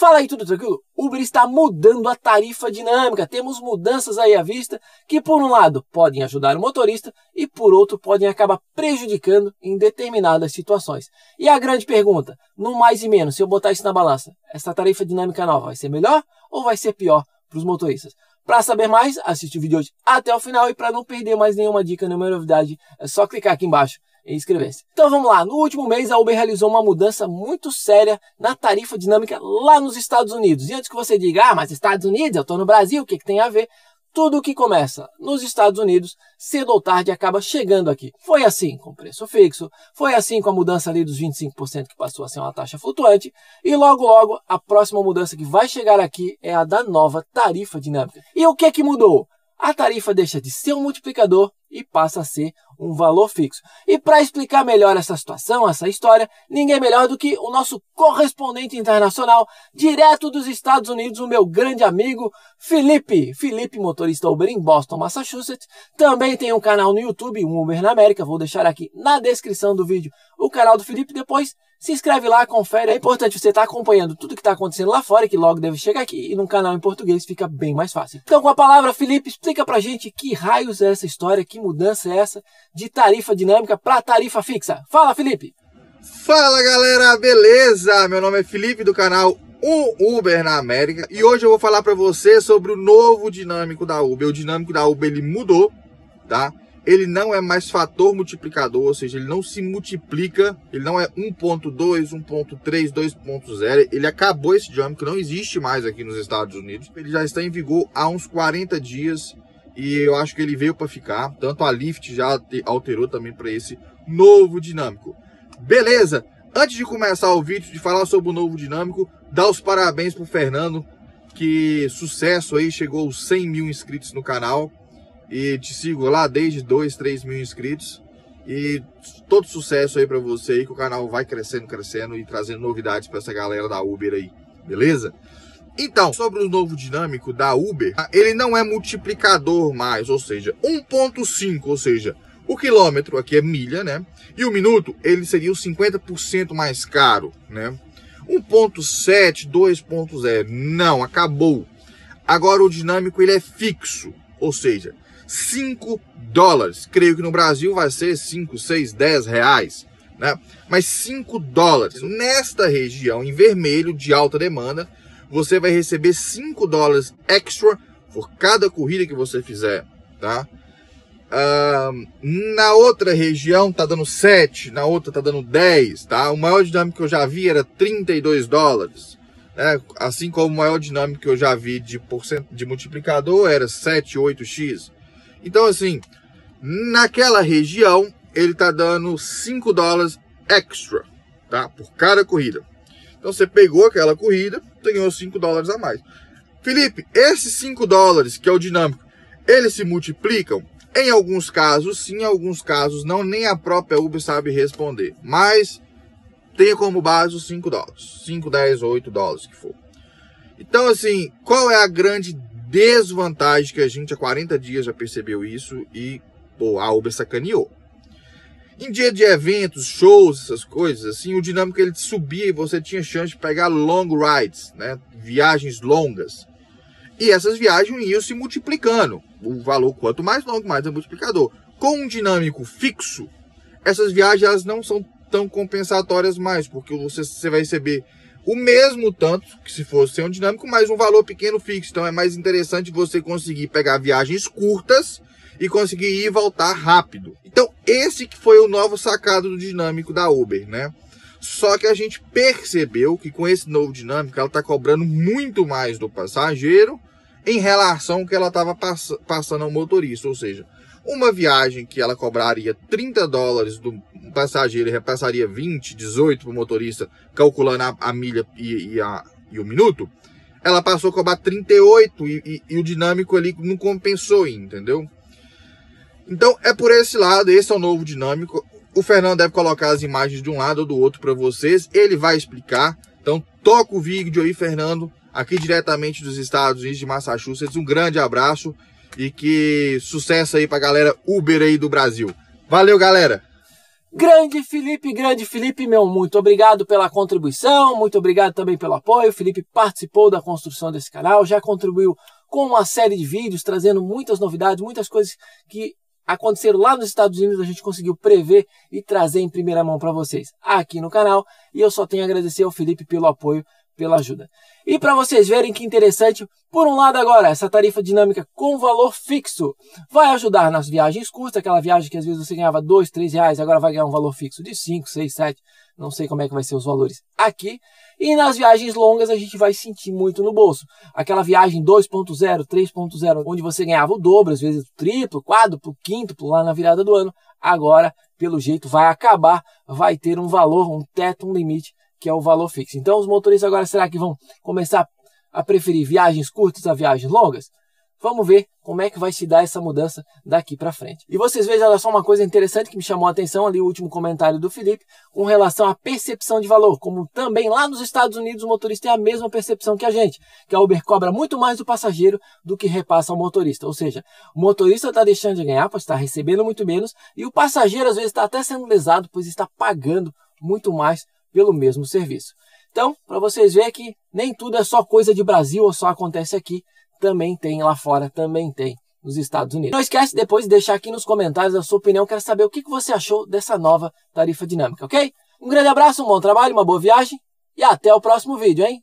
Fala aí, tudo tranquilo? Uber está mudando a tarifa dinâmica. Temos mudanças aí à vista que, por um lado, podem ajudar o motorista e, por outro, podem acabar prejudicando em determinadas situações. E a grande pergunta, no mais e menos, se eu botar isso na balança, essa tarifa dinâmica nova vai ser melhor ou vai ser pior para os motoristas? Para saber mais, assiste o vídeo hoje até o final e para não perder mais nenhuma dica, nenhuma novidade, é só clicar aqui embaixo e inscrever-se. Então vamos lá, no último mês a Uber realizou uma mudança muito séria na tarifa dinâmica lá nos Estados Unidos. E antes que você diga, ah, mas Estados Unidos, eu estou no Brasil, o que, que tem a ver? Tudo o que começa nos Estados Unidos, cedo ou tarde acaba chegando aqui. Foi assim com o preço fixo, foi assim com a mudança ali dos 25% que passou a ser uma taxa flutuante, e logo logo a próxima mudança que vai chegar aqui é a da nova tarifa dinâmica. E o que que mudou? A tarifa deixa de ser um multiplicador e passa a ser um valor fixo. E para explicar melhor essa situação, essa história, ninguém melhor do que o nosso correspondente internacional, direto dos Estados Unidos, o meu grande amigo Felipe. Felipe, motorista Uber em Boston, Massachusetts. Também tem um canal no YouTube, um Uber na América. Vou deixar aqui na descrição do vídeo o canal do Felipe. Depois se inscreve lá, confere. É importante você estar tá acompanhando tudo que está acontecendo lá fora, que logo deve chegar aqui. E num canal em português fica bem mais fácil. Então, com a palavra, Felipe, explica pra gente que raios é essa história, que mudança é essa de tarifa dinâmica para tarifa fixa. Fala, Felipe! Fala, galera! Beleza? Meu nome é Felipe, do canal um Uber na América e hoje eu vou falar para você sobre o novo dinâmico da Uber. O dinâmico da Uber ele mudou, tá? Ele não é mais fator multiplicador, ou seja, ele não se multiplica, ele não é 1.2, 1.3, 2.0, ele acabou esse jump que não existe mais aqui nos Estados Unidos. Ele já está em vigor há uns 40 dias e eu acho que ele veio para ficar. Tanto a Lyft já alterou também para esse novo dinâmico. Beleza? Antes de começar o vídeo, de falar sobre o novo dinâmico, dá os parabéns pro Fernando, que sucesso aí, chegou aos 100 mil inscritos no canal. E te sigo lá desde 2, 3 mil inscritos. E todo sucesso aí para você aí, que o canal vai crescendo, crescendo e trazendo novidades para essa galera da Uber aí, beleza? Então, sobre o novo dinâmico da Uber, ele não é multiplicador mais, ou seja, 1.5, ou seja, o quilômetro aqui é milha, né? E o minuto, ele seria o 50% mais caro, né? 1.7, 2.0, não, acabou. Agora o dinâmico ele é fixo, ou seja, 5 dólares. Creio que no Brasil vai ser 5, 6, 10 reais. Né? Mas 5 dólares. Nesta região em vermelho de alta demanda, você vai receber 5 dólares extra por cada corrida que você fizer. Tá? Uh, na outra região tá dando 7, na outra tá dando 10, tá? O maior dinâmico que eu já vi era 32 dólares. Né? Assim como o maior dinâmico que eu já vi de, de multiplicador era 7, 8x. Então, assim, naquela região, ele tá dando 5 dólares extra, tá? Por cada corrida. Então, você pegou aquela corrida, ganhou 5 dólares a mais. Felipe, esses 5 dólares, que é o dinâmico, eles se multiplicam? Em alguns casos, sim, em alguns casos, não, nem a própria Uber sabe responder. Mas tenha como base os 5 dólares. 5, 10 ou 8 dólares que for. Então, assim, qual é a grande desvantagem que a gente há 40 dias já percebeu isso e pô, a Uber sacaneou. Em dia de eventos, shows, essas coisas, assim, o dinâmico ele subia e você tinha chance de pegar long rides, né? Viagens longas. E essas viagens iam se multiplicando. O valor, quanto mais longo, mais é multiplicador. Com um dinâmico fixo, essas viagens elas não são tão compensatórias mais, porque você, você vai receber o mesmo tanto que se fosse um dinâmico, mas um valor pequeno fixo. Então é mais interessante você conseguir pegar viagens curtas e conseguir ir e voltar rápido. Então esse que foi o novo sacado do dinâmico da Uber, né? Só que a gente percebeu que com esse novo dinâmico ela está cobrando muito mais do passageiro em relação ao que ela estava pass passando ao motorista, ou seja, uma viagem que ela cobraria 30 dólares do passageiro repassaria 20, 18 para o motorista, calculando a, a milha e, e, a, e, o minuto, ela passou a cobrar 38 e, e, e o dinâmico ali não compensou, entendeu? Então é por esse lado, esse é o novo dinâmico. O Fernando deve colocar as imagens de um lado ou do outro para vocês, ele vai explicar. Então toca o vídeo aí, Fernando, aqui diretamente dos Estados Unidos de Massachusetts. Um grande abraço e que sucesso aí pra galera Uber aí do Brasil. Valeu, galera! Grande Felipe, grande Felipe, meu muito obrigado pela contribuição, muito obrigado também pelo apoio. O Felipe participou da construção desse canal, já contribuiu com uma série de vídeos, trazendo muitas novidades, muitas coisas que aconteceram lá nos Estados Unidos, a gente conseguiu prever e trazer em primeira mão para vocês aqui no canal. E eu só tenho a agradecer ao Felipe pelo apoio pela ajuda. E para vocês verem que interessante, por um lado agora, essa tarifa dinâmica com valor fixo vai ajudar nas viagens curtas, aquela viagem que às vezes você ganhava 2, 3 reais, agora vai ganhar um valor fixo de 5, 6, 7, não sei como é que vai ser os valores aqui. E nas viagens longas a gente vai sentir muito no bolso. Aquela viagem 2.0, 3.0, onde você ganhava o dobro, às vezes o triplo, quádruplo, quíntuplo lá na virada do ano, agora, pelo jeito, vai acabar, vai ter um valor, um teto, um limite que é o valor fixo. Então, os motoristas agora será que vão começar a preferir viagens curtas a viagens longas? Vamos ver como é que vai se dar essa mudança daqui para frente. E vocês vejam olha só uma coisa interessante que me chamou a atenção ali o último comentário do Felipe com relação à percepção de valor, como também lá nos Estados Unidos o motorista tem a mesma percepção que a gente, que a Uber cobra muito mais do passageiro do que repassa ao motorista. Ou seja, o motorista está deixando de ganhar, pois está recebendo muito menos, e o passageiro às vezes está até sendo lesado, pois está pagando muito mais pelo mesmo serviço. Então, para vocês verem que nem tudo é só coisa de Brasil ou só acontece aqui, também tem lá fora, também tem nos Estados Unidos. Não esquece depois de deixar aqui nos comentários a sua opinião, quero saber o que você achou dessa nova tarifa dinâmica, ok? Um grande abraço, um bom trabalho, uma boa viagem e até o próximo vídeo, hein?